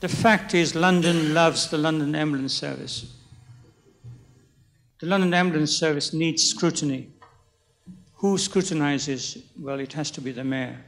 The fact is, London loves the London Ambulance Service. The London Ambulance Service needs scrutiny. Who scrutinizes? Well, it has to be the mayor.